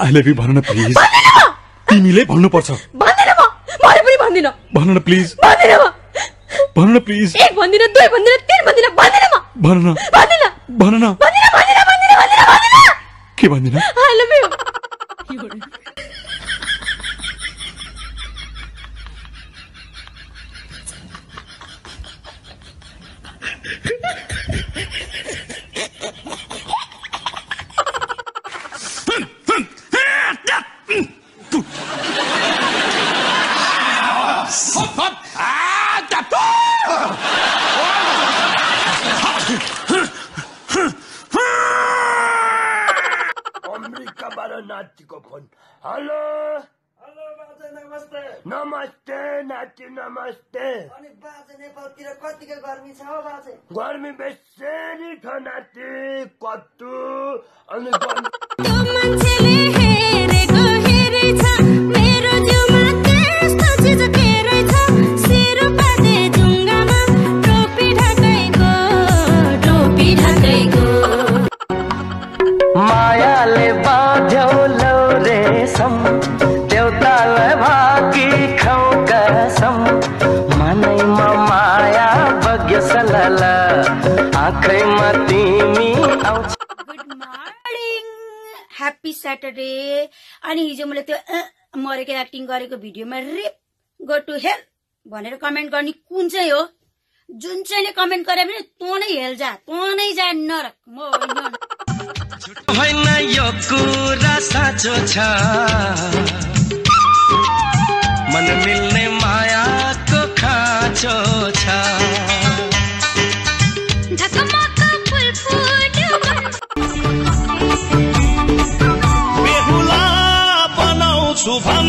I love you भन न please. तिमीले भन्नुपर्छ। भन्दिनँ म। मैले पनि भन्दिनँ। भन न प्लिज। भन्दिनँ म। भन न प्लिज। एक भन्दिनँ दुई भन्दिनँ तिन भन्दिनँ भन्दिनँ म। भन न। भन्दिनँ। भन न। भन्दिनँ भन्दिनँ भन्दिनँ भन्दिनँ भन्दिनँ। के भन्दिन? आई लभ यु नातिको फोन। हेलो? हेलो बाजे नमस्ते। नमस्ते नाति नमस्ते। अनि बाजे नेपालतिर कतिको गर्मी छ बाजे? गर्मी बेसरी छ नाति कत्तु। अनि गर्मी त्यो मान्छेले हेरेको हेरेछ मेरो जिउमा त्यस्तो चिज के रहेछ सिर पाते ढुङ्गामा टोपी ढाकैको टोपी ढाकैको। मायाले माया बग्यो सलला आँखैमा तिमी आउँछ गुड मर्निङ ह्याप्पी स्याटरडे अनि हिजो मैले त्यो मरेको एक्टिङ गरेको भिडियोमा रिप गो टु हेल भनेर कमेन्ट गर्ने कुन चाहिँ हो? जुन चाहिँले कमेन्ट गरे भने तँ नै हेल जा तँ नै जा नरक म होइन यो कुरा साँचो छ। मन मिल्ने Su